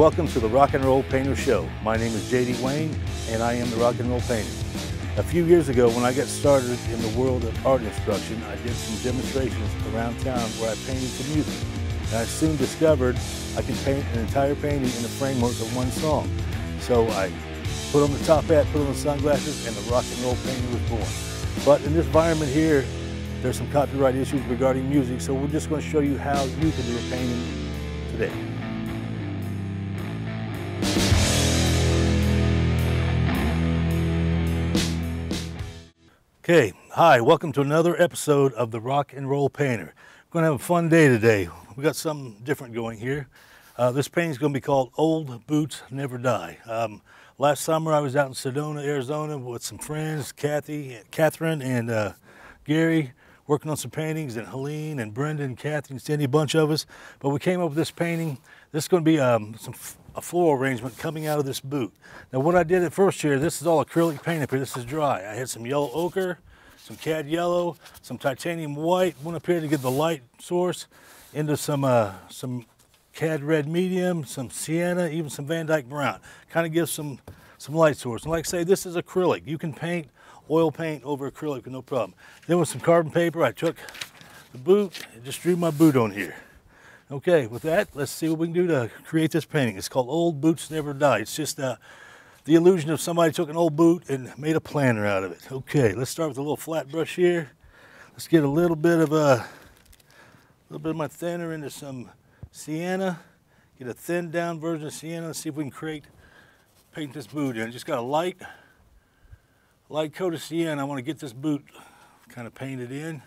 Welcome to the Rock and Roll Painter Show. My name is JD Wayne and I am the Rock and Roll Painter. A few years ago when I got started in the world of art instruction, I did some demonstrations around town where I painted to music. And I soon discovered I could paint an entire painting in the framework of one song. So I put on the top hat, put on the sunglasses, and the rock and roll painting was born. But in this environment here, there's some copyright issues regarding music, so we're just going to show you how you can do a painting today. Okay, hi, welcome to another episode of the Rock and Roll Painter. We're going to have a fun day today. We got something different going here. Uh, this painting is going to be called Old Boots Never Die. Um, last summer I was out in Sedona, Arizona with some friends, Kathy, Catherine, and uh, Gary, working on some paintings, and Helene, and Brendan, and Kathy, and Cindy, a bunch of us. But we came up with this painting. This is going to be um, some a floral arrangement coming out of this boot. Now what I did at first here, this is all acrylic paint up here, this is dry. I had some yellow ochre, some cad yellow, some titanium white, went up here to get the light source, into some, uh, some cad red medium, some sienna, even some Van Dyke brown. Kind of gives some, some light source. And like I say, this is acrylic. You can paint oil paint over acrylic with no problem. Then with some carbon paper, I took the boot and just drew my boot on here. Okay, with that, let's see what we can do to create this painting. It's called Old Boots Never Die. It's just uh, the illusion of somebody took an old boot and made a planter out of it. Okay, let's start with a little flat brush here. Let's get a little bit of a, little bit of my thinner into some sienna. Get a thin down version of sienna. Let's see if we can create, paint this boot in. Just got a light, light coat of sienna. I want to get this boot kind of painted in.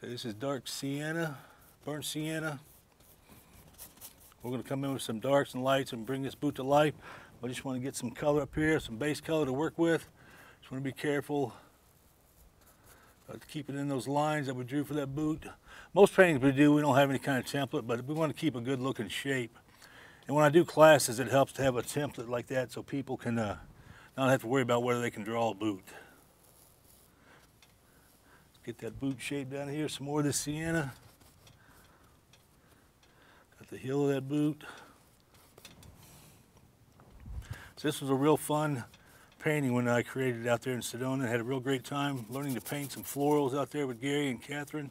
So this is dark sienna, burnt sienna. We're going to come in with some darks and lights and bring this boot to life. I just want to get some color up here, some base color to work with. Just want to be careful uh, to keep it in those lines that we drew for that boot. Most paintings we do, we don't have any kind of template, but we want to keep a good looking shape. And when I do classes, it helps to have a template like that so people can uh, not have to worry about whether they can draw a boot. Get that boot shape down here, some more of this sienna. The heel of that boot. So this was a real fun painting when I created it out there in Sedona. I had a real great time learning to paint some florals out there with Gary and Catherine.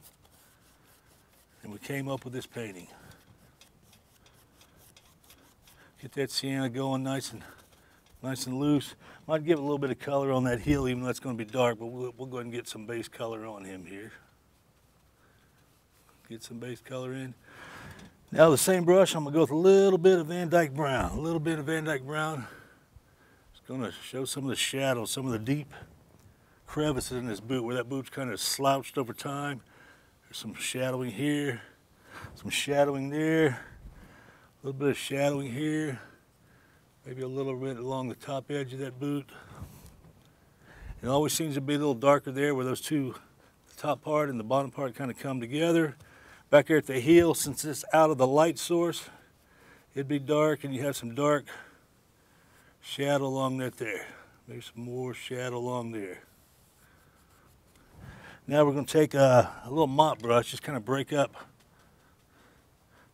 And we came up with this painting. Get that sienna going nice and nice and loose. Might give a little bit of color on that heel, even though it's going to be dark, but we'll, we'll go ahead and get some base color on him here. Get some base color in. Now the same brush, I'm gonna go with a little bit of Van Dyke Brown, a little bit of Van Dyke Brown. It's gonna show some of the shadows, some of the deep crevices in this boot, where that boot's kind of slouched over time. There's some shadowing here, some shadowing there, a little bit of shadowing here. Maybe a little bit along the top edge of that boot. It always seems to be a little darker there where those two, the top part and the bottom part kind of come together. Back here at the heel, since it's out of the light source, it'd be dark and you have some dark shadow along that there. Maybe some more shadow along there. Now we're going to take a, a little mop brush, just kind of break up,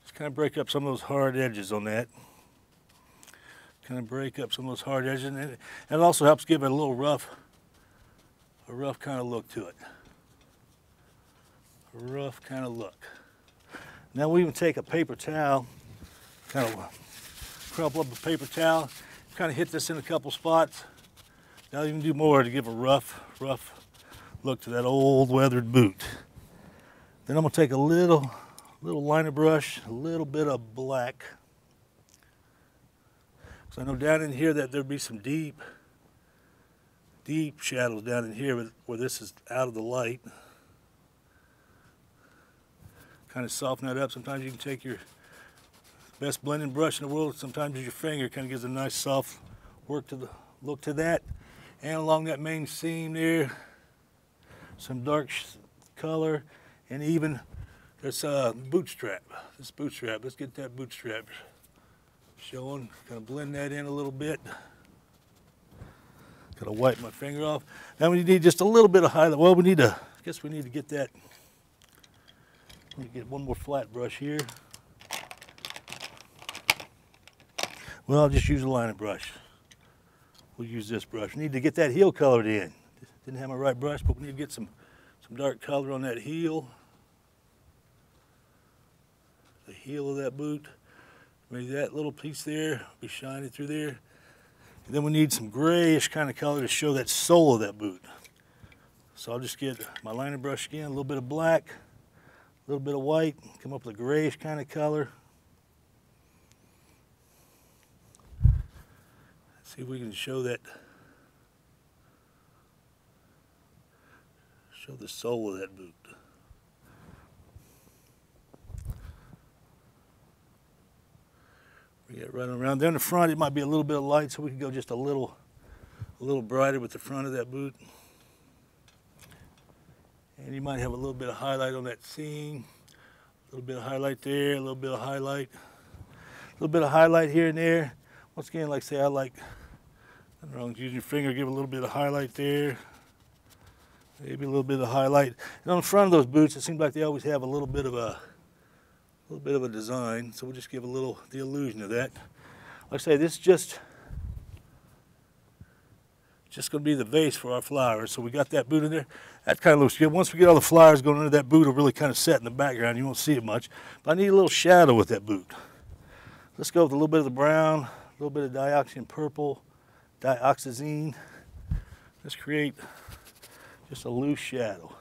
just kind of break up some of those hard edges on that kind of break up some of those hard edges. And it, and it also helps give it a little rough, a rough kind of look to it. A rough kind of look. Now we even take a paper towel, kind of crumple up a paper towel, kind of hit this in a couple spots. Now can do more to give a rough, rough look to that old weathered boot. Then I'm gonna take a little, little liner brush, a little bit of black, so I know down in here that there'd be some deep, deep shadows down in here where this is out of the light. Kind of soften that up. Sometimes you can take your best blending brush in the world, sometimes your finger kind of gives a nice soft work to the look to that. And along that main seam there, some dark color, and even this uh, bootstrap. This bootstrap, let's get that bootstrap showing. Kind of blend that in a little bit. Gotta wipe my finger off. Now we need just a little bit of highlight. Well, we need to, I guess we need to get that, me get one more flat brush here. Well, I'll just use a liner brush. We'll use this brush. We need to get that heel colored in. Didn't have my right brush, but we need to get some, some dark color on that heel. The heel of that boot. Maybe that little piece there be shining through there. And then we need some grayish kind of color to show that sole of that boot. So I'll just get my liner brush again, a little bit of black a little bit of white, come up with a grayish kind of color. See if we can show that, show the sole of that boot. We get right around there in the front. It might be a little bit of light, so we can go just a little, a little brighter with the front of that boot. And you might have a little bit of highlight on that seam, a little bit of highlight there, a little bit of highlight, a little bit of highlight here and there. Once again, like say, I like, know, use your finger, give a little bit of highlight there, maybe a little bit of highlight. And on the front of those boots, it seems like they always have a little bit of a, a little bit of a design, so we'll just give a little the illusion of that. Like I say, this just just going to be the vase for our flowers. So we got that boot in there. That kind of looks good. Once we get all the flowers going under that boot, it'll really kind of set in the background. You won't see it much. But I need a little shadow with that boot. Let's go with a little bit of the brown, a little bit of dioxazine purple, dioxazine. Let's create just a loose shadow.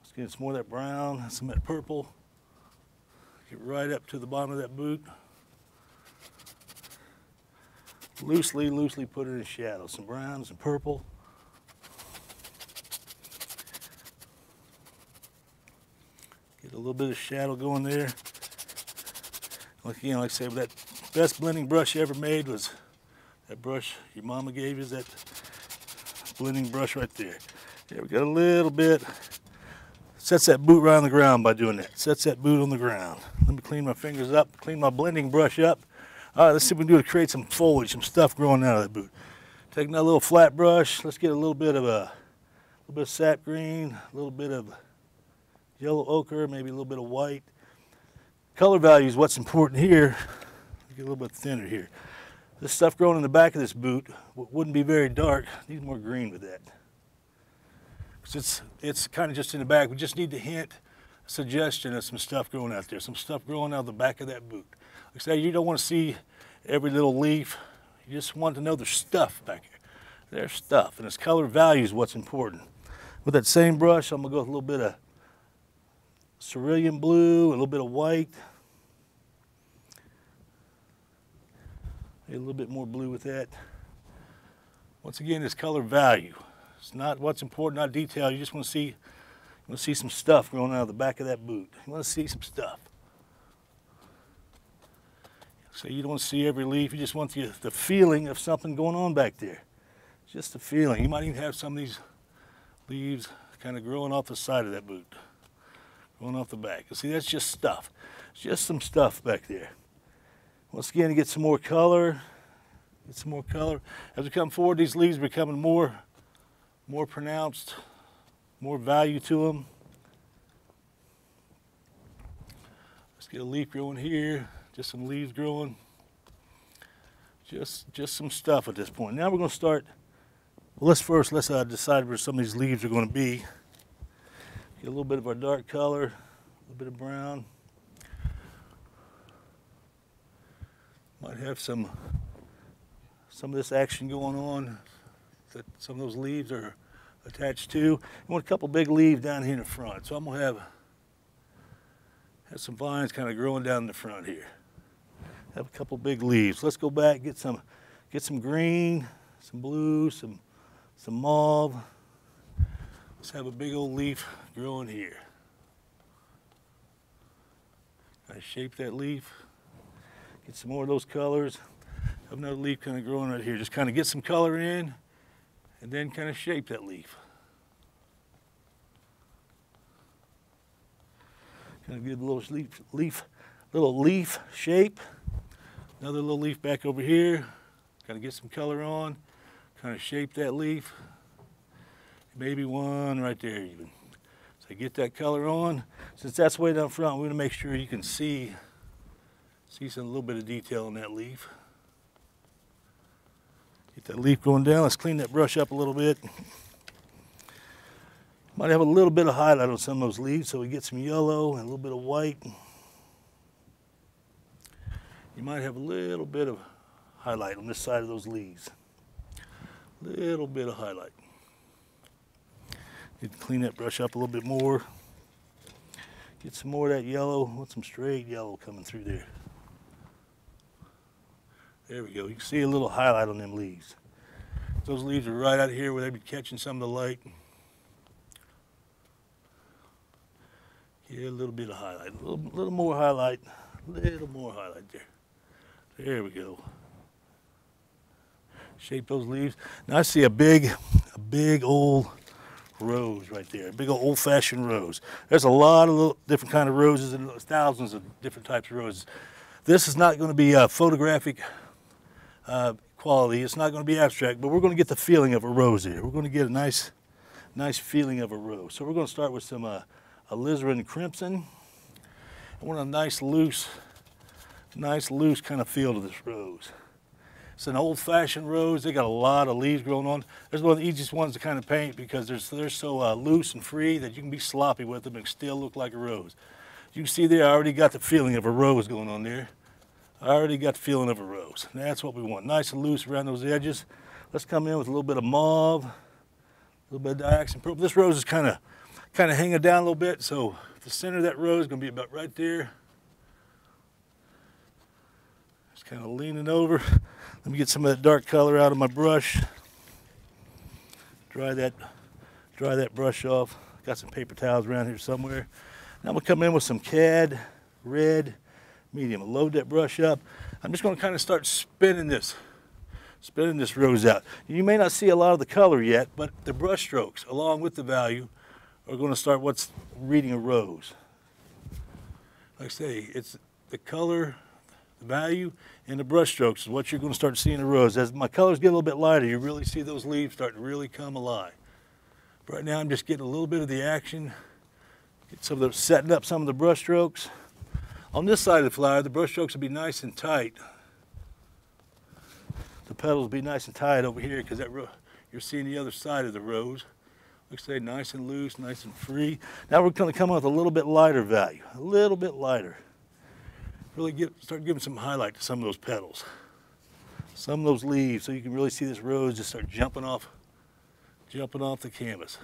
Let's get some more of that brown, some of that purple. Get right up to the bottom of that boot. Loosely, loosely put it in shadow. Some brown, some purple. Get a little bit of shadow going there. Like, again, like I said, that best blending brush you ever made was that brush your mama gave you, that blending brush right there. There we got a little bit Sets that boot right on the ground by doing that. Sets that boot on the ground. Let me clean my fingers up, clean my blending brush up. All right, let's see what we can do to create some foliage, some stuff growing out of that boot. Taking that little flat brush. Let's get a little bit of a, little bit of sap green, a little bit of yellow ochre, maybe a little bit of white. Color value is what's important here. Get a little bit thinner here. This stuff growing in the back of this boot wouldn't be very dark. Need more green with that Cause it's, it's kind of just in the back. We just need to hint, suggestion of some stuff growing out there, some stuff growing out of the back of that boot. I say, you don't want to see every little leaf. You just want to know there's stuff back here. There's stuff, and its color value is what's important. With that same brush, I'm gonna go with a little bit of cerulean blue, a little bit of white, a little bit more blue with that. Once again, it's color value. It's not what's important, not detail. You just want to see, you want to see some stuff growing out of the back of that boot. You want to see some stuff. So you don't see every leaf. You just want the, the feeling of something going on back there. Just the feeling. You might even have some of these leaves kind of growing off the side of that boot, growing off the back. You see, that's just stuff. It's just some stuff back there. Once again, to get some more color, get some more color. As we come forward, these leaves are becoming more more pronounced, more value to them. Let's get a leaf growing here, just some leaves growing. Just, just some stuff at this point. Now we're going to start, well, let's first, let's uh, decide where some of these leaves are going to be. Get a little bit of our dark color, a little bit of brown. Might have some, some of this action going on that some of those leaves are attached to. I want a couple big leaves down here in the front. So I'm gonna have, have some vines kind of growing down in the front here. Have a couple big leaves. Let's go back, get some, get some green, some blue, some, some mauve. Let's have a big old leaf growing here. I shape that leaf, get some more of those colors. Have another leaf kind of growing right here. Just kind of get some color in and then kind of shape that leaf. Kind of get a little leaf, leaf, little leaf shape. Another little leaf back over here. Gotta get some color on. Kind of shape that leaf. Maybe one right there even. So get that color on. Since that's way down front, we're gonna make sure you can see, see some little bit of detail in that leaf. Get that leaf going down. Let's clean that brush up a little bit. Might have a little bit of highlight on some of those leaves, so we get some yellow and a little bit of white. You might have a little bit of highlight on this side of those leaves. Little bit of highlight. Need to clean that brush up a little bit more. Get some more of that yellow. Want some straight yellow coming through there. There we go. You can see a little highlight on them leaves. Those leaves are right out here where they'd be catching some of the light. Get a little bit of highlight. A little, little more highlight. A little more highlight there. There we go. Shape those leaves. Now I see a big, a big old rose right there, a big old fashioned rose. There's a lot of little different kind of roses and thousands of different types of roses. This is not going to be a photographic uh, quality. It's not going to be abstract, but we're going to get the feeling of a rose here. We're going to get a nice, nice feeling of a rose. So we're going to start with some uh, alizarin crimson. I want a nice loose, nice loose kind of feel to this rose. It's an old-fashioned rose. They got a lot of leaves growing on. There's one of the easiest ones to kind of paint because they're, they're so uh, loose and free that you can be sloppy with them and still look like a rose. You can see there, I already got the feeling of a rose going on there. I already got the feeling of a rose. That's what we want. Nice and loose around those edges. Let's come in with a little bit of mauve, a little bit of dioxazine purple. This rose is kind of kind of hanging down a little bit, so the center of that rose is going to be about right there. Just kind of leaning over. Let me get some of that dark color out of my brush. Dry that, dry that brush off. Got some paper towels around here somewhere. Now I'm gonna come in with some CAD red medium. Load that brush up. I'm just gonna kind of start spinning this, spinning this rose out. You may not see a lot of the color yet, but the brush strokes along with the value are gonna start what's reading a rose. Like I say, it's the color, the value, and the brush strokes is what you're going to start seeing in the rose. As my colors get a little bit lighter, you really see those leaves start to really come alive. But right now I'm just getting a little bit of the action, get some of the, setting up some of the brush strokes. On this side of the flower, the brush strokes will be nice and tight. The petals will be nice and tight over here because that you're seeing the other side of the rose. Looks like nice and loose, nice and free. Now we're going to come up with a little bit lighter value, a little bit lighter really get, start giving some highlight to some of those petals. Some of those leaves so you can really see this rose just start jumping off, jumping off the canvas.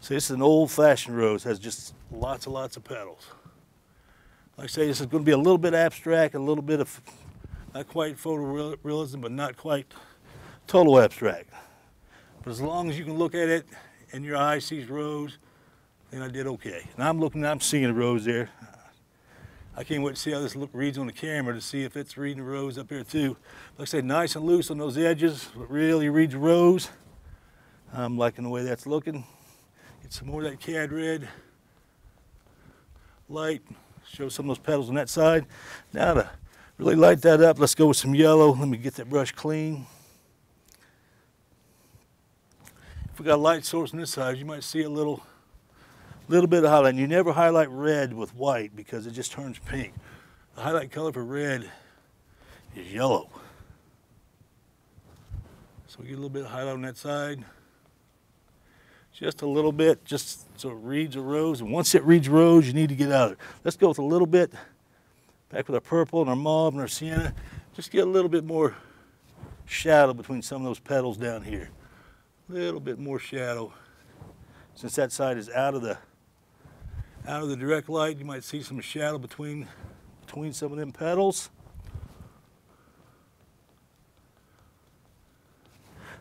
So this is an old-fashioned rose, has just lots and lots of petals. Like I say, this is going to be a little bit abstract, a little bit of not quite photorealism, but not quite total abstract. But as long as you can look at it and your eye sees rose, then I did okay. And I'm looking, I'm seeing a rose there. I can't wait to see how this look, reads on the camera to see if it's reading rose up here too. Like I said, nice and loose on those edges, but really reads rose. I'm liking the way that's looking. Get some more of that cad red light. Show some of those petals on that side. Now to really light that up, let's go with some yellow. Let me get that brush clean. If we got a light source on this side, you might see a little little bit of highlight. And You never highlight red with white because it just turns pink. The highlight color for red is yellow. So we get a little bit of highlight on that side. Just a little bit, just so it reads a rose. And once it reads rose, you need to get out of it. Let's go with a little bit, back with our purple and our mauve and our sienna. Just get a little bit more shadow between some of those petals down here. A little bit more shadow since that side is out of the out of the direct light, you might see some shadow between, between some of them petals.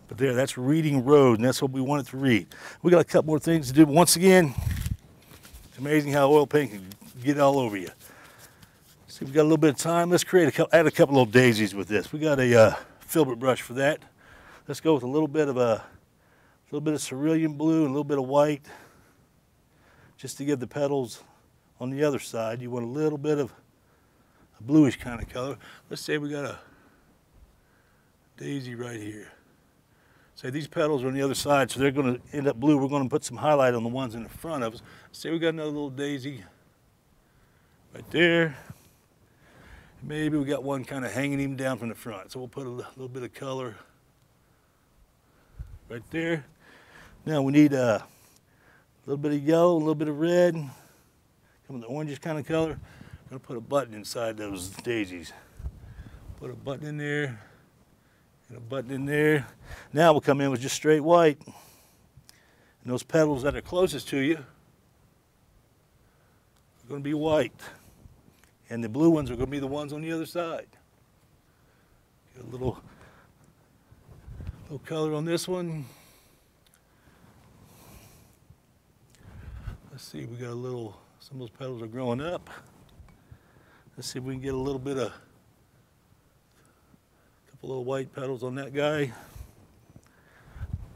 But there, that's reading road, and that's what we wanted to read. We got a couple more things to do. Once again, it's amazing how oil paint can get all over you. See, we got a little bit of time. Let's create a couple, add a couple little daisies with this. We got a uh, filbert brush for that. Let's go with a little bit of a, a little bit of cerulean blue and a little bit of white just to give the petals on the other side, you want a little bit of a bluish kind of color. Let's say we got a daisy right here. Say these petals are on the other side, so they're going to end up blue. We're going to put some highlight on the ones in the front of us. Say we got another little daisy right there. Maybe we got one kind of hanging him down from the front. So we'll put a little bit of color right there. Now we need uh, a little bit of yellow, a little bit of red, of the orangish kind of color. I'm gonna put a button inside those daisies. Put a button in there, and a button in there. Now we'll come in with just straight white. And those petals that are closest to you are gonna be white. And the blue ones are gonna be the ones on the other side. Get a little, little color on this one. Let's see, we got a little, some of those petals are growing up. Let's see if we can get a little bit of, a couple little white petals on that guy.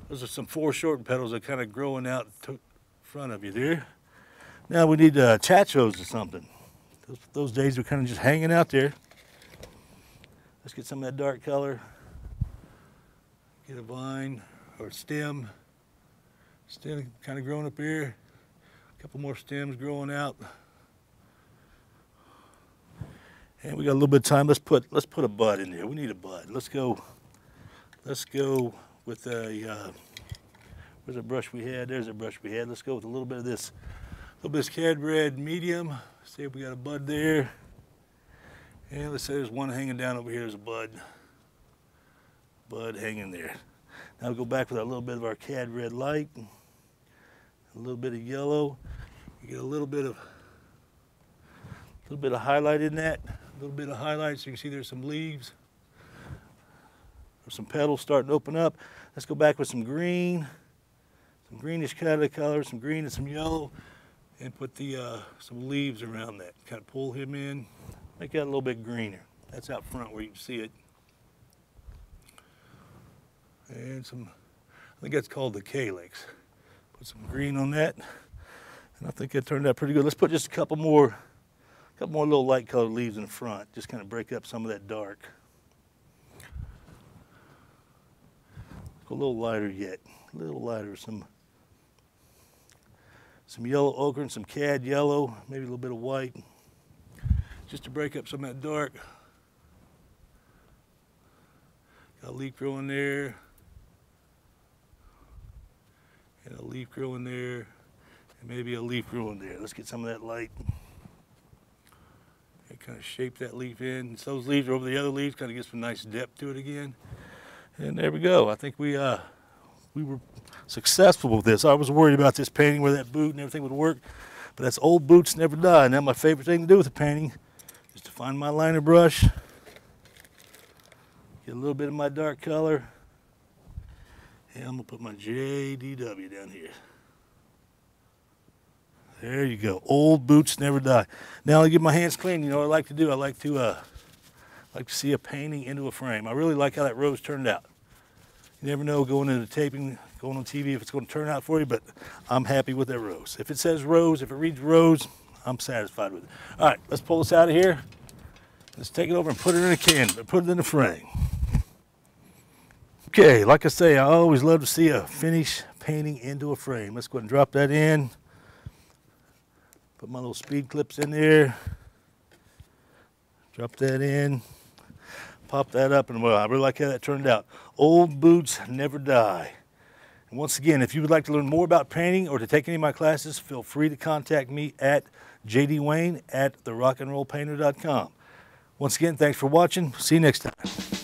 Those are some foreshortened petals that kind of growing out front of you there. Now we need uh, chachos or something. Those, those days are kind of just hanging out there. Let's get some of that dark color. Get a vine or stem. Stem kind of growing up here. A couple more stems growing out. And we got a little bit of time. Let's put let's put a bud in there. We need a bud. Let's go. Let's go with a. Uh, where's the brush we had? There's a brush we had. Let's go with a little bit of this. A little bit of Cad Red medium. See if we got a bud there. And let's say there's one hanging down over here. There's a bud. Bud hanging there. Now we'll go back with a little bit of our Cad Red light. A little bit of yellow. You get a little bit of a little bit of highlight in that. A little bit of highlight so you can see there's some leaves. There's some petals starting to open up. Let's go back with some green. Some greenish kind of color, some green and some yellow. And put the uh, some leaves around that. Kind of pull him in. Make that a little bit greener. That's out front where you can see it. And some, I think that's called the calyx. Put some green on that. And I think it turned out pretty good. Let's put just a couple more a couple more little light colored leaves in front, just kind of break up some of that dark. A little lighter yet, a little lighter, some some yellow ochre and some cad yellow, maybe a little bit of white, just to break up some of that dark. Got a leaf growing there, and a leaf growing there, and maybe a leaf growing there. Let's get some of that light and kind of shape that leaf in. So those leaves are over the other leaves, kind of get some nice depth to it again. And there we go. I think we uh, we were successful with this. I was worried about this painting where that boot and everything would work, but that's old boots never die. Now my favorite thing to do with a painting is to find my liner brush, get a little bit of my dark color, and I'm gonna put my JDW down here. There you go. Old boots never die. Now I get my hands clean. You know what I like to do? I like to uh, like to see a painting into a frame. I really like how that rose turned out. You never know going into taping, going on TV if it's going to turn out for you, but I'm happy with that rose. If it says rose, if it reads rose, I'm satisfied with it. All right, let's pull this out of here. Let's take it over and put it in a can, put it in a frame. Okay, like I say, I always love to see a finished painting into a frame. Let's go and drop that in. Put my little speed clips in there. Drop that in. Pop that up and well, I really like how that turned out. Old boots never die. And once again, if you would like to learn more about painting or to take any of my classes, feel free to contact me at jdwayne at therockandrollpainter.com. Once again, thanks for watching. See you next time.